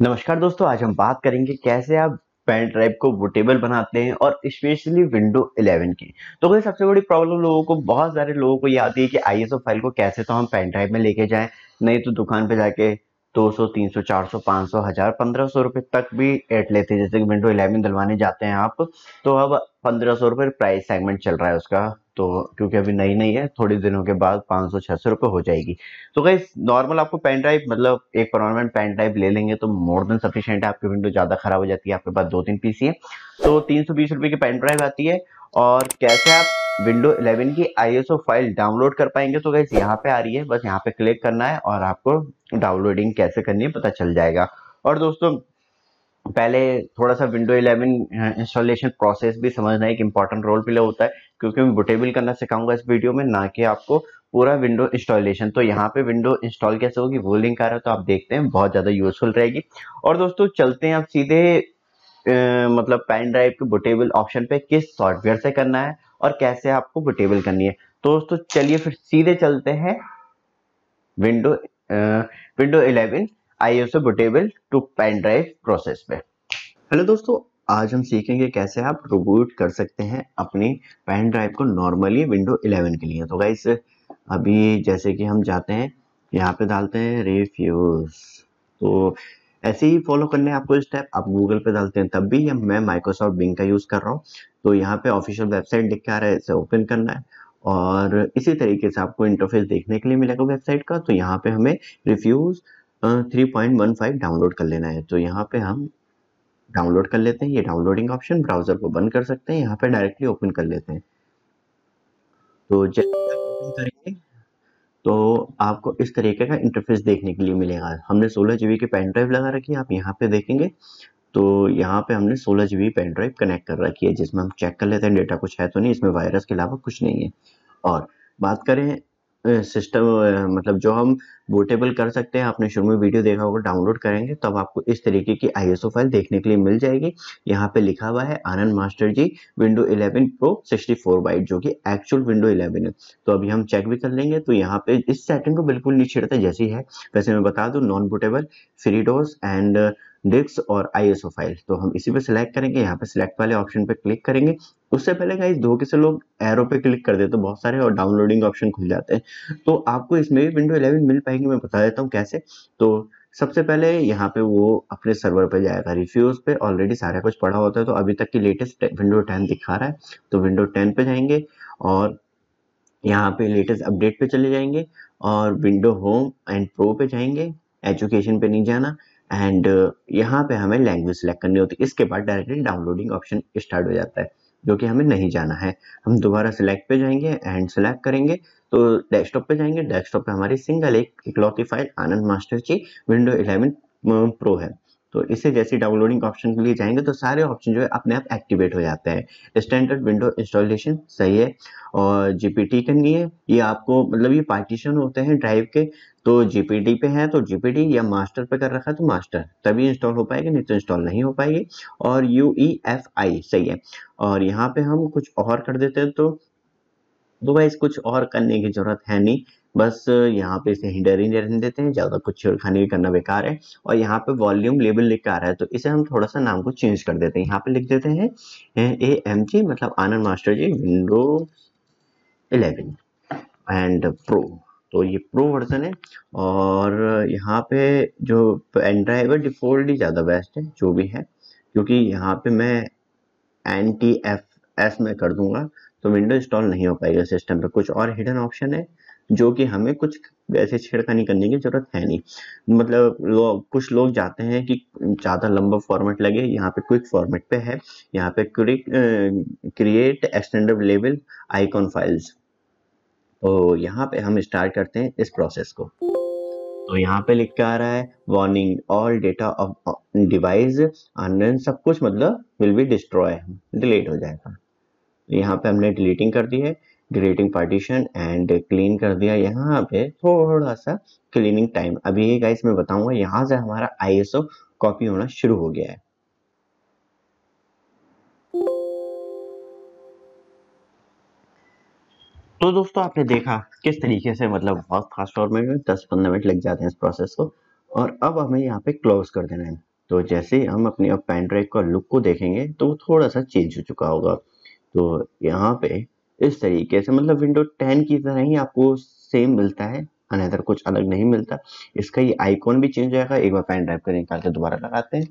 नमस्कार दोस्तों आज हम बात करेंगे कैसे आप पेन ड्राइव को बूटेबल बनाते हैं और स्पेशली विंडो 11 की। तो कोई सबसे बड़ी प्रॉब्लम लोगों को बहुत सारे लोगों को ये आती है कि आईएसओ फ़ाइल को कैसे तो हम पेन ड्राइव में लेके जाएँ। नहीं तो दुकान पे जाके 200, 300, 400, 500, हज़ार पंद्रह सौ रुपए तक भी एट लेते हैं। जैसे कि विंडो 11 दिलवाने जाते हैं आप तो अब पंद्रह सौ रुपये प्राइस सेगमेंट चल रहा है उसका। तो क्योंकि अभी नई नई है, थोड़ी दिनों के बाद पाँच सौ, छह सौ रुपये हो जाएगी। तो कहीं नॉर्मल आपको पेन ड्राइव मतलब एक परमानेंट पेन ड्राइव ले लेंगे तो मोर देन सफिशियंट है, आपकी विंडो ज़्यादा खराब हो जाती है, आपके पास दो तीन पीसी है। तो तीन सौ बीस रुपये की पेन ड्राइव आती है और कैसे आप विंडो 11 की आईएसओ फ़ाइल डाउनलोड कर पाएँगे तो गैस यहाँ पे आ रही है, बस यहाँ पे क्लिक करना है और आपको डाउनलोडिंग कैसे करनी है पता चल जाएगा। और दोस्तों पहले थोड़ा सा विंडो 11 इंस्टॉलेशन प्रोसेस भी समझना एक इंपॉर्टेंट रोल प्ले होता है क्योंकि मैं बुटेबल करना सिखाऊँगा इस वीडियो में ना कि आपको पूरा विंडो इंस्टॉलेशन तो यहाँ पे विंडो इंस्टॉल कैसे होगी वो लिंक आ रहा है तो आप देखते हैं बहुत ज़्यादा यूजफुल रहेगी। और दोस्तों चलते हैं आप सीधे ए, मतलब पेन ड्राइव के बुटेबल ऑप्शन पे किस सॉफ्टवेयर से करना है और कैसे आपको बुटेबल करनी है। तो दोस्तों चलिए फिर सीधे चलते हैं window window 11 ISO bootable to pen drive process पे हेलो दोस्तों, आज हम सीखेंगे कैसे आप रिबूट कर सकते हैं अपनी पेन ड्राइव को नॉर्मली विंडो 11 के लिए। तो गाइस अभी जैसे कि हम जाते हैं, यहाँ पे डालते हैं रिफ्यूज तो ऐसे ही फॉलो करने आपको स्टेप आप गूगल पे डालते हैं, तब भी मैं माइक्रोसॉफ्ट बिंग का यूज़ कर रहा हूँ। तो यहाँ पे ऑफिशियल वेबसाइट दिख के आ रहा है, इसे ओपन करना है। और इसी तरीके से आपको इंटरफेस देखने के लिए मिलेगा वेबसाइट का। तो यहाँ पे हमें Rufus three point one five download कर लेना है। तो यहाँ पे हम डाउनलोड कर लेते हैं। ये डाउनलोडिंग ऑप्शन ब्राउज़र को बंद कर सकते हैं। यहाँ पे डायरेक्टली ओपन कर लेते हैं। तो जब ओपन करेंगे तो आपको इस तरीके का इंटरफेस देखने के लिए मिलेगा। हमने सोलह जीबी की पेन ड्राइव लगा रखी है। आप यहाँ पे देखेंगे तो यहाँ पे हमने सोलह जीबी पेन ड्राइव कनेक्ट कर रखी है, जिसमें हम चेक कर लेते हैं। डेटा कुछ है तो नहीं, इसमें वायरस के अलावा कुछ नहीं है। और बात करें सिस्टम मतलब जो हम बूटेबल कर सकते हैं, आपने शुरू में वीडियो देखा होगा, डाउनलोड करेंगे, तब आपको इस तरीके की आईएसओ फ़ाइल देखने के लिए मिल जाएगी। यहाँ पे लिखा हुआ है, Anand master ji, window 11 pro 64 bit जो कि एक्चुअल विंडो 11 है। तो अभी हम चेक भी कर लेंगे तो यहाँ पे इस सेटिंग को बिल्कुल नहीं छिड़ता, जैसी है। वैसे मैं बता दूँ non bootable free DOS and disk और आईएसओ फ़ाइल तो हम इसी पे सिलेक्ट करेंगे, यहाँ पे सिलेक्ट वाले ऑप्शन पे क्लिक करेंगे। उससे पहले गाइस धोखे से लोग एरो पे क्लिक कर देते तो बहुत सारे और डाउनलोडिंग ऑप्शन खुल जाते हैं। तो आपको इसमें भी विंडो 11 मिल पाएगी, मैं बता देता हूँ कैसे। तो सबसे पहले यहाँ पे वो अपने सर्वर पे जाएगा। रिफ्यूज पे ऑलरेडी सारा कुछ पड़ा होता है तो अभी तक की लेटेस्ट विंडो टेन दिखा रहा है। तो विंडो टेन पे जाएँगे और यहाँ पे लेटेस्ट अपडेट पे चले जाएँगे और विंडो होम एंड प्रो पे जाएँगे। एजुकेशन पे नहीं जाना। एंड यहाँ पे हमें लैंग्वेज सेलेक्ट करनी होती है। इसके बाद डायरेक्टली डाउनलोडिंग ऑप्शन स्टार्ट हो जाता है, जो कि हमें नहीं जाना है। हम दोबारा सिलेक्ट पे जाएँगे एंड सिलेक्ट करेंगे तो डेस्कटॉप पे जाएँगे। डेस्कटॉप पे हमारी सिंगल एक, इकलौती फ़ाइल आनंद मास्टर की विंडो 11 प्रो है। तो इसे जैसे डाउनलोडिंग ऑप्शन के लिए जाएँगे तो सारे ऑप्शन जो है अपने आप एक्टिवेट हो जाते हैं। स्टैंडर्ड विंडो इंस्टॉलेशन सही है। और जीपीटी करनी है। ये आपको मतलब ये पार्टीशन होते हैं ड्राइव के तो जीपीटी पे है तो जीपीटी या मास्टर पे कर रखा है तो मास्टर तभी इंस्टॉल हो पाएगा, नहीं तो इंस्टॉल नहीं हो पाएगी। और यू ई एफ़ आई सही है। और यहाँ पे हम कुछ और कर देते हैं तो तो भाई कुछ और करने की ज़रूरत है नहीं। बस यहाँ पे इसे हिडर ही रहने देते हैं। ज़्यादा कुछ छेड़खानी करना बेकार है। और यहाँ पे वॉल्यूम लेबल लिख आ रहा है तो इसे हम थोड़ा सा नाम को चेंज कर देते हैं। यहाँ पे लिख देते हैं ए एम जी मतलब Anand master ji window 11 and pro तो ये प्रो वर्जन है। और यहाँ पे जो एंड्राइव है डिफ़ॉल्ट ही ज़्यादा बेस्ट है, जो भी है। क्योंकि यहाँ पे मैं एन टी एफ़ एस में कर दूँगा। तो विंडो इंस्टॉल नहीं हो पाएगा सिस्टम पे। कुछ और हिडन ऑप्शन है, जो कि हमें कुछ ऐसे छेड़खानी करने की ज़रूरत है नहीं। मतलब लोग कुछ लोग जाते हैं कि ज़्यादा लंबा फॉर्मेट लगे, यहाँ पे क्विक फॉर्मेट पे है। यहाँ पे create extended level icon files तो यहाँ पे हम स्टार्ट करते हैं इस प्रोसेस को। तो यहाँ पे लिख के आ रहा है warning all data of device सब कुछ मतलब विल बी डिस्ट्रॉय डिलीट हो जाएगा। यहाँ पे हमने डिलीटिंग कर दी है डिलीटिंग पार्टीशन एंड क्लीन कर दिया यहाँ पे थोड़ा सा क्लीनिंग टाइम अभी ये गाइस मैं बताऊँगा यहाँ से हमारा आईएसओ कॉपी होना शुरू हो गया है। तो दोस्तों आपने देखा किस तरीके से मतलब बहुत फास्ट फॉर्मेट में दस पंद्रह मिनट लग जाते हैं इस प्रोसेस को और अब हमें यहाँ पे क्लोज कर देना है। तो जैसे हम अपने पेन ड्राइव का लुक को देखेंगे तो वो थोड़ा सा चेंज हो चुका होगा। तो यहाँ पे इस तरीके से मतलब विंडो 10 की तरह ही आपको सेम मिलता है अनदर कुछ अलग नहीं मिलता। इसका ये आइकॉन भी चेंज हो जाएगा, एक बार पेन ड्राइव कर, निकाल के दोबारा लगाते हैं।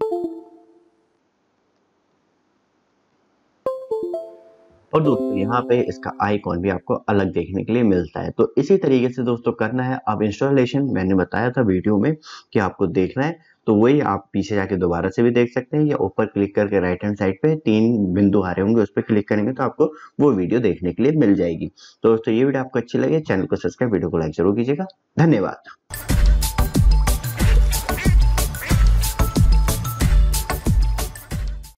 और दोस्तों, यहाँ पे इसका आइकॉन भी आपको अलग देखने के लिए मिलता है। तो इसी तरीके से दोस्तों करना है। अब इंस्टॉलेशन मैंने बताया था वीडियो में कि आपको देखना है। तो वही आप पीछे जाके दोबारा से भी देख सकते हैं, या ऊपर क्लिक करके राइट हैंड साइड पे तीन बिंदु आ रहे होंगे, उस पर क्लिक करेंगे तो आपको वो वीडियो देखने के लिए मिल जाएगी। तो दोस्तों, ये वीडियो आपको अच्छी लगे, चैनल को सब्सक्राइब, वीडियो को लाइक ज़रूर कीजिएगा। धन्यवाद।